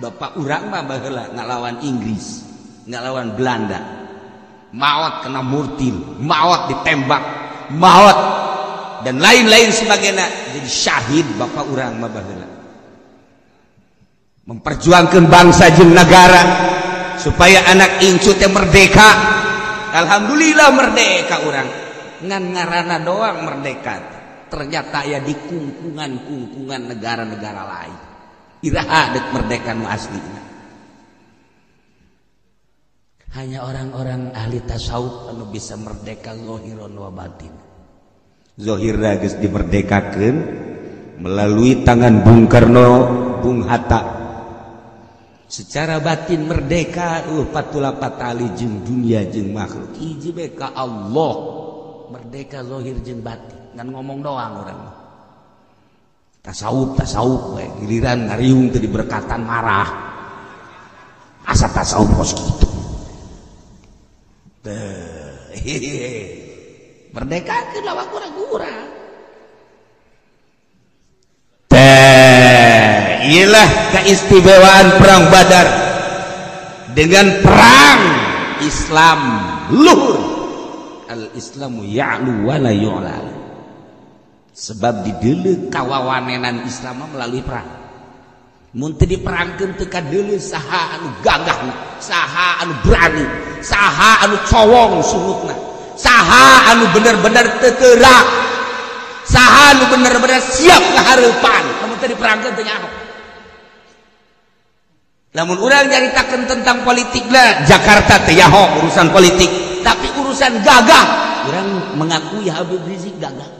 Bapak urang mah baheula ngalawan Inggris, ngalawan Belanda. Maot kena murtil, maot ditembak, maot dan lain-lain sebagainya jadi syahid bapak urang mah baheula. Memperjuangkan bangsa jeung negara supaya anak incu teh merdeka. Alhamdulillah merdeka urang. Ngan ngarana doang merdeka. Ternyata ya di kungkungan-kungkungan negara-negara lain. Iraha dek merdeka nu asli. Hanya orang-orang ahli tasawuf anu bisa merdeka zohiron wa batin. Zohir ragis diperdekakan melalui tangan Bung Karno, Bung Hatta. Secara batin merdeka uh patula patali jeng dunia jeng makhluk. Iji beka Allah merdeka zohir jeng batin. Ngan ngomong doang orang -orang tasawuf tasawuf we. giliran ngariung tadi berkatan marah asa tasawuf kos gitu merdeka ke lawan gura-gura ialah keistimewaan perang badar dengan perang Islam luhur al Islamu ya'lu wa la yu'lal sebab di dulu kawawanenan Islam melalui praang di perang dulu sahugahurani sahu cowong sahu ner-benar telak sahu benar-benar siap kehalpan diper namun orang meritakan tentang politiklah Jakarta teyahoo urusan politik tapi urusan gagah yang mengakui Habib Rizik gagah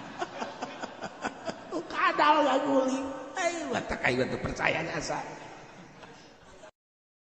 lali eh, wat kawantu percayaan asa hai